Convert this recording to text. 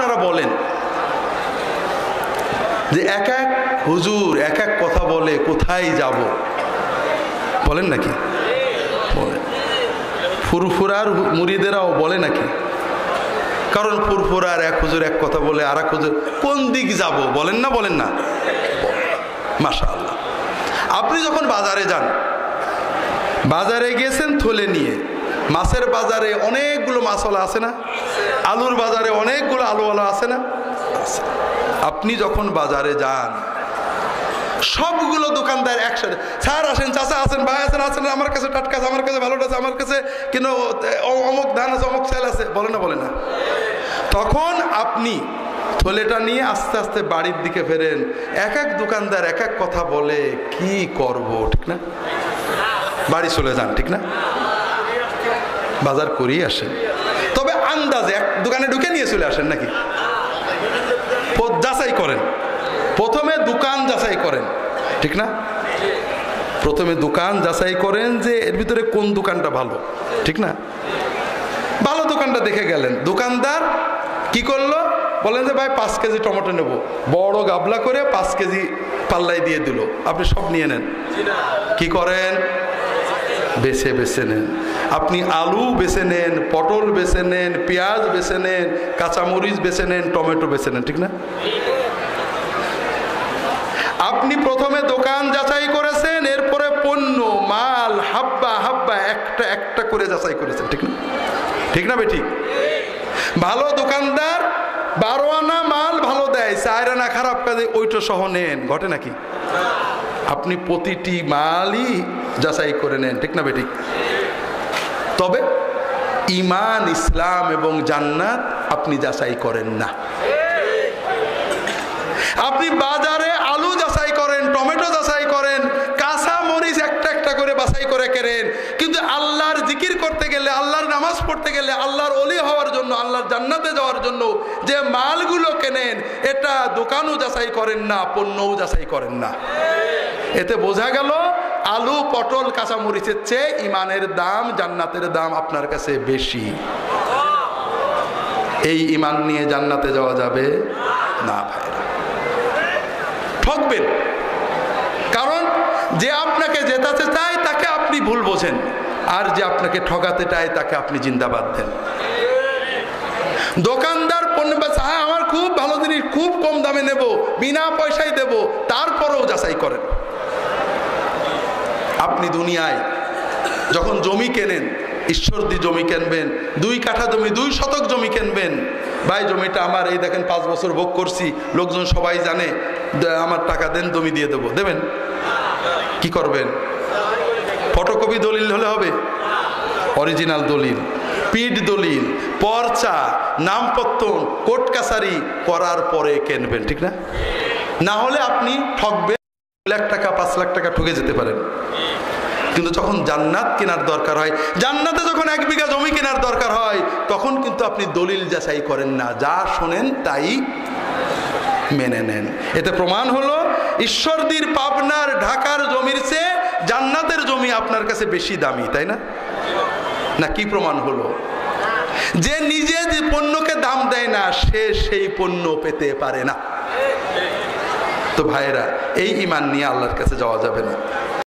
আপনারা বলেন যে এক এক হুজুর এক এক কথা বলে কোথায় যাব? বলেন নাকি? ফুরফুরার মুড়িদেরাও বলে নাকি? কারণ ফুরফুরার এক হুজুর এক কথা বলে আর এক হুজুর কোন দিক যাব? বলেন না বলেন না। মাশা আল্লাহ আপনি যখন বাজারে যান, বাজারে গেছেন থলে নিয়ে, মাছের বাজারে অনেকগুলো মাছওয়ালা আছে না? আলুর বাজারে অনেকগুলো আলুওয়ালা আছে না? আপনি যখন বাজারে যান, সবগুলো দোকানদার একসাথে, স্যার আসেন, চাচা আছেন ভাই আছেন আছেন আমার কাছে টাটকা আছে, আমার কাছে ভালোটা আছে, আমার কাছে কেন অমুক ধান আছে, অমুক চাল আছে? বলে না বলে না। তখন আপনি থলেটা নিয়ে আস্তে আস্তে বাড়ির দিকে ফেরেন, এক এক দোকানদার এক এক কথা বলে, কি করব? ঠিক না? বাড়ি চলে যান, ঠিক না? বাজার করেই আসেন। আন্দাজে এক দোকানে ঢুকে নিয়ে চলে আসেন নাকি? যাচাই করেন। প্রথমে দোকান যাচাই করেন, ঠিক না? প্রথমে দোকান যাচাই করেন যে এর ভিতরে কোন দোকানটা ভালো, ঠিক না? ভালো দোকানটা দেখে গেলেন। দোকানদার কি করল? বলেন যে, ভাই, পাঁচ কেজি টমেটো নেব। বড় গাবলা করে পাঁচ কেজি পাল্লাই দিয়ে দিল। আপনি সব নিয়ে নেন। কি করেন? বেছে বেছে নেন। আপনি আলু বেছে নেন, পটল বেছে নেন, পেঁয়াজ বেছে নেন, কাঁচামরিচ বেছে নেন, টমেটো বেছে নেন, ঠিক না? আপনি প্রথমে দোকান যাচাই করেছেন, এরপরে পণ্য, মাল, হাব্বা হাব্বা, একটা একটা করে যাচাই করেছেন, ঠিক না? ঠিক না বেঠিক ভালো দোকানদার বারো আনা মাল ভালো দেয়, চার আনা খারাপ কাজে ওইটা সহ নেন, ঘটে নাকি? আপনি প্রতিটি মালই যাচাই করে নেন, ঠিক না বেটি তবে ইমান ইসলাম এবং জান্নাত আপনি যাচাই করেন না। আপনি বাজারে আলু যাচাই করেন, টমেটো যাচাই করেন, কাঁচা মরিচ একটা একটা করে বাছাই করে কেনেন, কিন্তু আল্লাহর জিকির করতে গেলে, আল্লাহর নামাজ পড়তে গেলে, আল্লাহর অলি হওয়ার জন্য, আল্লাহর জান্নাতে যাওয়ার জন্য যে মালগুলো কেনেন, এটা দোকানও যাচাই করেন না, পণ্যও যাচাই করেন না। এতে বোঝা গেল, আলু, পটল কাঁচা মরিচের চেয়ে ইমানের দাম, জান্নাতের দাম আপনার কাছে বেশি। এই ইমান নিয়ে জান্নাতে যাওয়া যাবে না ভাইরা ঠকবেন। কারণ যে আপনাকে জেতাতে চায়, তাকে আপনি ভুল বোঝেন। আর যে আপনাকে ঠকাতে চায়, তাকে আপনি জিন্দাবাদ দেন। দোকানদার পণ্য বেচা হ্যাঁ আমার খুব ভালো জিনিস, খুব কম দামে নেব, বিনা পয়সায় দেব, তারপরেও যাচাই করেন। আপনি দুনিয়ায় যখন জমি কেনেন ঈশ্বর দিয়ে জমি কিনবেন, দুই কাঠা জমি, দুই শতক জমি কিনবেন, ভাই, জমিটা আমার, এই দেখেন পাঁচ বছর ভোগ করছি, লোকজন সবাই জানে আমার টাকা দেন, জমি দিয়ে দেবো, দেবেন? কি করবেন? ফটোকপি দলিল হলে হবে? অরিজিনাল দলিল, পিঠ দলিল, পরচা নামপত্তন কোর্ট কাছারি করার পরে কেনবেন, ঠিক না? না হলে আপনি ঠকবেন লাখ টাকা, পাঁচ লাখ টাকা ঠকে যেতে পারেন। কিন্তু যখন জান্নাত কেনার দরকার হয়, জান্নাতে যখন এক বিঘা জমি কেনার দরকার হয়, তখন কিন্তু আপনি দলিল যাচাই করেন না। যা শোনেন, তাই মেনে নেন। এতে প্রমাণ হলো, ঈশ্বরদীর পাবনার ঢাকার জমির চেয়ে জান্নাতের জমি আপনার কাছে বেশি দামি, তাই না? না, কি প্রমাণ হলো? যে নিজে যে পণ্যকে দাম দেয় না, সে সেই পণ্য পেতে পারে না। তো ভাইরা এই ইমান নিয়ে আল্লাহর কাছে যাওয়া যাবে না।